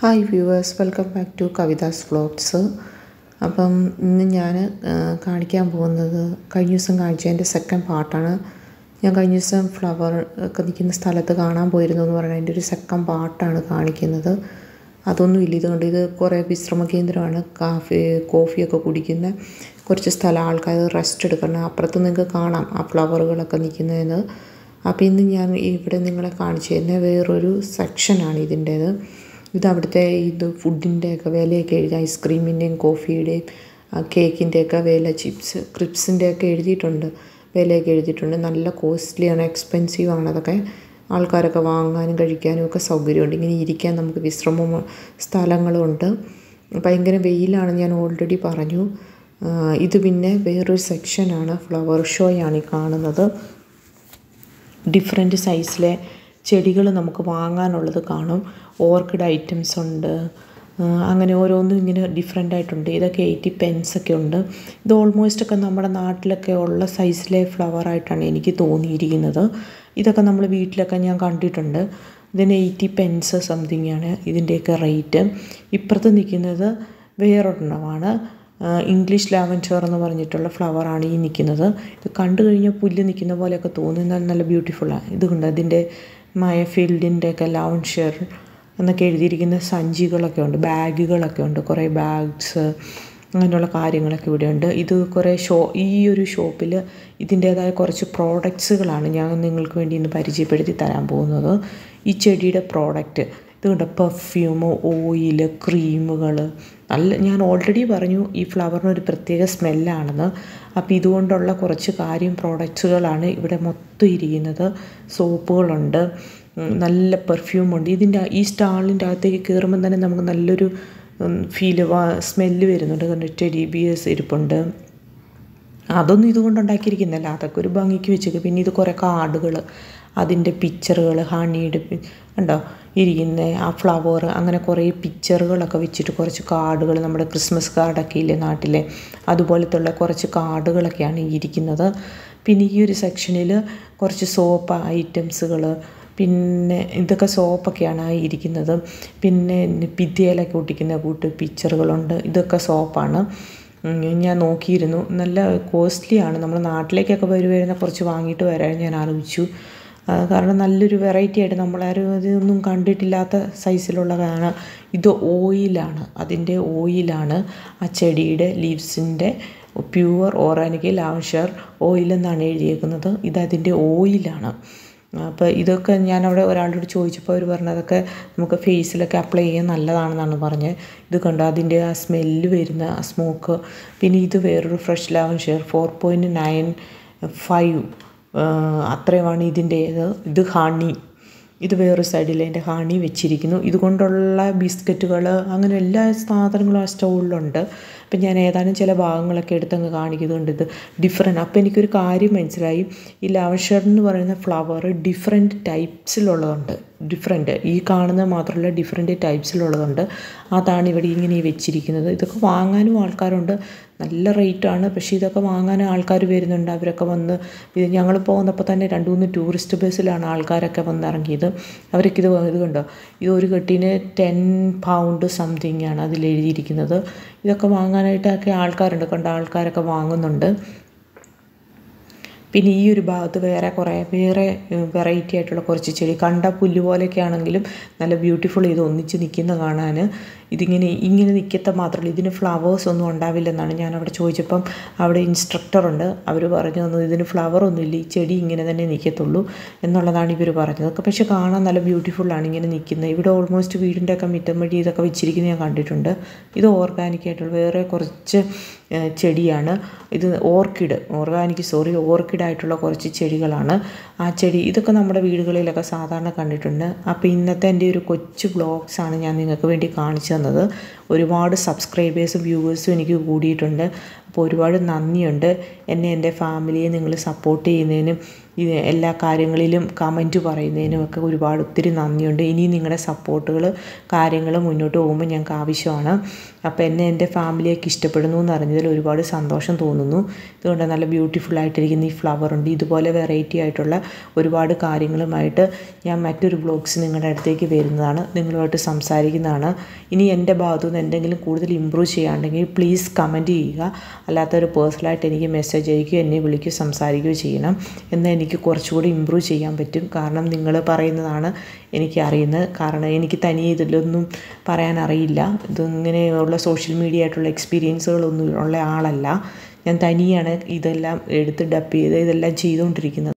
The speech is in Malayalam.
Hi viewers welcome back to Kavitha's vlogs അപ്പം ഇന്ന് ഞാൻ കാണിക്കാൻ പോകുന്നത് കഴിഞ്ഞ ദിവസം കാണിച്ചതിന്റെ സെക്കൻഡ് പാർട്ടാണ് ഞാൻ കഴിഞ്ഞ ദിവസം ഫ്ലവർ ഒക്കെ നിൽക്കുന്ന സ്ഥലത്ത് കാണാൻ പോയിരുന്നു എന്ന് പറയുന്നത് അതിന്റെ ഒരു സെക്കൻഡ് പാർട്ടാണ് കാണിക്കുന്നത്. അതൊന്നും ഇല്ല. ഇതുകൊണ്ട് ഇത് കുറേ വിശ്രമ കേന്ദ്രമാണ്. കാഫി കോഫിയൊക്കെ കുടിക്കുന്ന കുറച്ച് സ്ഥലം ആൾക്കാർ റെസ്റ്റ് എടുക്കണം. അപ്പുറത്ത് നിങ്ങൾക്ക് കാണാം ആ ഫ്ലവറുകളൊക്കെ നിൽക്കുന്നതെന്ന്. അപ്പോൾ ഇന്ന് ഞാൻ ഇവിടെ നിങ്ങളെ കാണിച്ചു തരുന്ന വേറൊരു സെക്ഷനാണ് ഇതിന്റേത്. ഇത് അവിടുത്തെ ഇത് ഫുഡിന്റെയൊക്കെ വിലയൊക്കെ എഴുതി ഐസ്ക്രീമിന്റെയും കോഫിയുടെയും കേക്കിന്റെയൊക്കെ വില ചിപ്സ് ക്രിപ്സിന്റെയൊക്കെ എഴുതിയിട്ടുണ്ട്. വിലയൊക്കെ എഴുതിയിട്ടുണ്ട്. നല്ല കോസ്റ്റ്ലിയാണ് എക്സ്പെൻസീവ് ആണ് അതൊക്കെ ആൾക്കാരൊക്കെ വാങ്ങാനും കഴിക്കാനും ഒക്കെ സൗകര്യമുണ്ട്. ഇങ്ങനെ ഇരിക്കാൻ നമുക്ക് വിശ്രമം സ്ഥലങ്ങളുണ്ട്. ഭയങ്കര വെയിലാണ് ഞാൻ ഓൾറെഡി പറഞ്ഞു. ഇത് പിന്നെ വേറൊരു സെക്ഷനാണ് ഫ്ലവർ ഷോയാണ് ഈ കാണുന്നത്. ഡിഫറെന്റ് സൈസിലെ ചെടികൾ നമുക്ക് വാങ്ങാനുള്ളത് കാണും. ഓർക്കിഡ് ഐറ്റംസ് ഉണ്ട്. അങ്ങനെ ഓരോന്നും ഇങ്ങനെ ഡിഫറെന്റ് ആയിട്ടുണ്ട്. ഇതൊക്കെ എയ്റ്റി പെൻസ് ഒക്കെ ഉണ്ട്. ഇത് ഓൾമോസ്റ്റ് ഒക്കെ നമ്മുടെ നാട്ടിലൊക്കെ ഉള്ള സൈസിലെ ഫ്ലവർ ആയിട്ടാണ് എനിക്ക് തോന്നിയിരിക്കുന്നത്. ഇതൊക്കെ നമ്മൾ വീട്ടിലൊക്കെ ഞാൻ കണ്ടിട്ടുണ്ട്. ഇതിന് എയ്റ്റി പെൻസ് സംതിങ് ആണ് ഇതിന്റെയൊക്കെ റേറ്റ് ഇപ്പുറത്ത് നിൽക്കുന്നത് വേറൊരെണ്ണമാണ്. ഇംഗ്ലീഷ് ലാവൻഡർ എന്ന് പറഞ്ഞിട്ടുള്ള ഫ്ലവറാണ് ഈ നിൽക്കുന്നത്. ഇത് കണ്ടു കഴിഞ്ഞാൽ പുല്ല് നിൽക്കുന്ന പോലെയൊക്കെ തോന്നുന്നത് നല്ല ബ്യൂട്ടിഫുള്ളാണ് ഇത് കൊണ്ട്? അതിന്റെ മയഫീൽഡിന്റെ ഒക്കെ ലാവൻഷർ എന്നൊക്കെ എഴുതിയിരിക്കുന്ന സഞ്ചികളൊക്കെ ഉണ്ട് ബാഗുകളൊക്കെ ഉണ്ട് കുറേ ബാഗ്സ് അങ്ങനെയുള്ള കാര്യങ്ങളൊക്കെ ഇവിടെ ഉണ്ട്. ഇത് കുറേ ഷോ ഈ ഒരു ഷോപ്പിൽ ഇതിന്റേതായ കുറച്ച് പ്രോഡക്ട്സുകളാണ് ഞാൻ നിങ്ങൾക്ക് വേണ്ടി ഇന്ന് പരിചയപ്പെടുത്തി തരാൻ പോകുന്നത്. ഈ ചെടിയുടെ പ്രോഡക്റ്റ് ഇതുകൊണ്ട് പെർഫ്യൂം ഓയിൽ ക്രീമുകൾ നല്ല ഞാൻ ഓൾറെഡി പറഞ്ഞു ഈ ഫ്ലവറിന് ഒരു പ്രത്യേക സ്മെല്ലാണെന്ന് അപ്പോൾ ഇതുകൊണ്ടുള്ള കുറച്ച് കാര്യം പ്രോഡക്റ്റ്സുകളാണ് ഇവിടെ മൊത്തം ഇരിക്കുന്നത്. സോപ്പുകളുണ്ട് നല്ല പെർഫ്യൂമുണ്ട് ഇതിന്റെ ഈ സ്റ്റാളിന്റെ അകത്തേക്ക് കയറുമ്പോൾ തന്നെ നമുക്ക് നല്ലൊരു ഫീൽ സ്മെല്ല് വരുന്നുണ്ട്. കണ്ട് ടെഡി ബിയേഴ്സ് ഇരിപ്പുണ്ട്. അതൊന്നും ഇതുകൊണ്ട് ഉണ്ടാക്കിയിരിക്കുന്നില്ല അതൊക്കെ ഒരു ഭംഗിക്ക് വെച്ചേക്ക്. പിന്നെ ഇത് കുറേ കാർഡുകൾ അതിന്റെ പിക്ചറുകൾ ഹണിയുടെ ഉണ്ടോ ഇരിക്കുന്ന ആ ഫ്ലവർ അങ്ങനെ കുറേ പിക്ചറുകളൊക്കെ വെച്ചിട്ട് കുറച്ച് കാർഡുകൾ നമ്മുടെ ക്രിസ്മസ് കാർഡൊക്കെ ഇല്ലേ നാട്ടിലെ? അതുപോലത്തുള്ള കുറച്ച് കാർഡുകളൊക്കെയാണ് ഇരിക്കുന്നത്. പിന്നെ ഈ ഒരു സെക്ഷനിൽ കുറച്ച് സോപ്പ് ഐറ്റംസുകൾ പിന്നെ ഇതൊക്കെ സോപ്പൊക്കെയാണ് ഇരിക്കുന്നത്. പിന്നെ പിത്തിയിലൊക്കെ ഒട്ടിക്കുന്ന കൂട്ട് പിക്ചറുകളുണ്ട് ഇതൊക്കെ സോപ്പാണ് ഞാൻ നോക്കിയിരുന്നു. നല്ല കോസ്റ്റ്ലിയാണ് നമ്മൾ നാട്ടിലേക്കൊക്കെ വരുവായിരുന്ന കുറച്ച് വാങ്ങിയിട്ട് വരാൻ ഞാൻ ആലോചിച്ചു. കാരണം നല്ലൊരു വെറൈറ്റി ആയിട്ട് നമ്മളാരും ഇതൊന്നും കണ്ടിട്ടില്ലാത്ത സൈസിലുള്ളതാണ് ഇത് ഓയിലാണ് അതിന്റെ ഓയിലാണ് ആ ചെടിയുടെ ലീവ്സിന്റെ പ്യുവർ ഓർഗാനിക് ലാവൻഷർ ഓയിൽ എന്നാണ് എഴുതിയേക്കുന്നത്. ഇത് അതിന്റെ ഓയിലാണ് അപ്പോൾ ഇതൊക്കെ ഞാൻ അവിടെ ഒരാളോട് ചോദിച്ചപ്പോൾ അവർ പറഞ്ഞതൊക്കെ നമുക്ക് ഫേസിലൊക്കെ അപ്ലൈ ചെയ്യാൻ നല്ലതാണെന്നാണ് പറഞ്ഞത്. ഇത് കണ്ടോ? അതിന്റെ ആ സ്മെല്ല് വരുന്ന ആ സ്മോക്ക് പിന്നെ ഇത് വേറൊരു fresh lavender four point nine five അത്രയുമാണ് ഇതിന്റെ ഇത്. ഹണി ഇത് വേറൊരു സൈഡിൽ അതിന്റെ ഹണി വെച്ചിരിക്കുന്നു. ഇതുകൊണ്ടുള്ള ബിസ്ക്കറ്റുകൾ അങ്ങനെ എല്ലാ സാധനങ്ങളും ആ സ്റ്റോളിലുണ്ട് അപ്പം ഞാൻ ഏതാനും ചില ഭാഗങ്ങളൊക്കെ എടുത്തങ്ങ് കാണിക്കുന്നുണ്ട് ഇത് ഡിഫറെന്റ് അപ്പോൾ എനിക്കൊരു കാര്യം മനസ്സിലായി. ഈ ലാവൻഷർ എന്ന് പറയുന്ന ഫ്ലവർ ഡിഫറെന്റ് ടൈപ്സിലുള്ളതുണ്ട് ഡിഫറെന്റ് ഈ കാണുന്ന മാത്രമല്ല ഡിഫറെന്റ് ടൈപ്സിലുള്ളതുണ്ട് അതാണ് ഇവിടെ ഇങ്ങനെ വെച്ചിരിക്കുന്നത്. ഇതൊക്കെ വാങ്ങാനും ആൾക്കാരുണ്ട്. നല്ല റേറ്റാണ് പക്ഷേ ഇതൊക്കെ വാങ്ങാൻ ആൾക്കാർ വരുന്നുണ്ട്. അവരൊക്കെ വന്ന് ഇത് ഞങ്ങൾ പോകുന്നപ്പോൾ തന്നെ രണ്ട് മൂന്ന് ടൂറിസ്റ്റ് ബസ്സിലാണ് ആൾക്കാരൊക്കെ വന്നിറങ്ങിയത്. അവരൊക്കെ ഇത് ഇത് കണ്ടോ? ഇത് ഒരു കെട്ടിന് ടെൻ പൗണ്ട് സംതിങ് ആണ് അതിൽ എഴുതിയിരിക്കുന്നത്. ഇതൊക്കെ വാങ്ങാനായിട്ടൊക്കെ ആൾക്കാരുണ്ട്. കണ്ട ആൾക്കാരൊക്കെ വാങ്ങുന്നുണ്ട്. പിന്നെ ഈ ഒരു ഭാഗത്ത് വേറെ കുറേ വേറെ വെറൈറ്റി ആയിട്ടുള്ള കുറച്ച് ചെടി. കണ്ട പുല്ല് പോലെയൊക്കെ ആണെങ്കിലും നല്ല ബ്യൂട്ടിഫുൾ ഇത് ഒന്നിച്ച് നിൽക്കുന്ന കാണാൻ ഇതിങ്ങനെ ഇങ്ങനെ നിൽക്കത്തെ മാത്രമല്ല ഇതിന് ഫ്ലവേഴ്സ് ഒന്നും ഉണ്ടാവില്ലെന്നാണ് ഞാൻ അവിടെ ചോദിച്ചപ്പം അവിടെ ഇൻസ്ട്രക്ടറുണ്ട് അവർ പറഞ്ഞു തന്നു ഇതിന് ഫ്ലവർ ഒന്നുമില്ല ഈ ചെടി ഇങ്ങനെ തന്നെ നിൽക്കത്തുള്ളൂ എന്നുള്ളതാണ് ഇവർ പറഞ്ഞത്. അതൊക്കെ പക്ഷെ കാണാൻ നല്ല ബ്യൂട്ടിഫുള്ളാണ് ഇങ്ങനെ നിൽക്കുന്നത്. ഇവിടെ ഓൾമോസ്റ്റ് വീടിന്റെ ഒക്കെ മിറ്റം വഴി ഇതൊക്കെ വെച്ചിരിക്കുന്നത് ഞാൻ കണ്ടിട്ടുണ്ട്. ഇത് ഓർഗാനിക് ആയിട്ടുള്ള വേറെ കുറച്ച് ചെടിയാണ്. ഇത് ഓർക്കിഡ് ഓർഗാനിക് സോറി ഓർക്കിഡ് ആയിട്ടുള്ള കുറച്ച് ചെടികളാണ്. ആ ചെടി ഇതൊക്കെ നമ്മുടെ വീടുകളിലൊക്കെ സാധാരണ കണ്ടിട്ടുണ്ട്. അപ്പോൾ ഇന്നത്തെ എന്റെ ഒരു കൊച്ചു ബ്ലോഗ്സാണ് ഞാൻ നിങ്ങൾക്ക് വേണ്ടി കാണിച്ചു തന്നത്. ഒരുപാട് സബ്സ്ക്രൈബേഴ്സും വ്യൂവേഴ്സും എനിക്ക് കൂടിയിട്ടുണ്ട്. അപ്പോൾ ഒരുപാട് നന്ദിയുണ്ട്. എന്നെ എന്റെ ഫാമിലിയെ നിങ്ങൾ സപ്പോർട്ട് ചെയ്യുന്നതിനും എല്ലാ കാര്യങ്ങളിലും കമന്റ് പറയുന്നതിനും ഒക്കെ ഒരുപാട് ഒത്തിരി നന്ദിയുണ്ട്. ഇനി നിങ്ങളുടെ സപ്പോർട്ടുകൾ കാര്യങ്ങൾ മുന്നോട്ട് പോകുമ്പോൾ ഞങ്ങൾക്ക് ആവശ്യമാണ്. അപ്പോൾ എന്നെ എന്റെ ഫാമിലിയൊക്കെ ഇഷ്ടപ്പെടുന്നു എന്ന് അറിഞ്ഞതിൽ ഒരുപാട് സന്തോഷം തോന്നുന്നു. ഇതുകൊണ്ട് നല്ല ബ്യൂട്ടിഫുൾ ആയിട്ടിരിക്കുന്ന ഈ ഫ്ലവർ ഉണ്ട്. ഇതുപോലെ വെറൈറ്റി ആയിട്ടുള്ള ഒരുപാട് കാര്യങ്ങളുമായിട്ട് ഞാൻ മറ്റൊരു ബ്ലോഗ്സ് നിങ്ങളുടെ അടുത്തേക്ക് വരുന്നതാണ്. നിങ്ങളുമായിട്ട് സംസാരിക്കുന്നതാണ്. ഇനി എന്റെ ഭാഗത്തു എന്തെങ്കിലും കൂടുതൽ ഇമ്പ്രൂവ് ചെയ്യാണ്ടെങ്കിൽ പ്ലീസ് കമന്റ് ചെയ്യുക. അല്ലാത്തൊരു പേഴ്സണലായിട്ട് എനിക്ക് മെസ്സേജ് അയക്കുകയോ എന്നെ വിളിക്കുകയോ സംസാരിക്കുകയോ ചെയ്യണം. എന്നാൽ എനിക്ക് കുറച്ചുകൂടി ഇമ്പ്രൂവ് ചെയ്യാൻ പറ്റും. കാരണം നിങ്ങൾ പറയുന്നതാണ് എനിക്ക് അറിയുന്നത്. കാരണം എനിക്ക് തനിയെ ഇതിലൊന്നും പറയാൻ അറിയില്ല. ഇതിങ്ങനെയുള്ള സോഷ്യൽ മീഡിയ ആയിട്ടുള്ള എക്സ്പീരിയൻസുകളൊന്നും ഉള്ള ആളല്ല. ഞാൻ തനിയാണ് ഇതെല്ലാം എടുത്ത് ഡപ്പ് ചെയ്ത് ഇതെല്ലാം ചെയ്തുകൊണ്ടിരിക്കുന്നത്.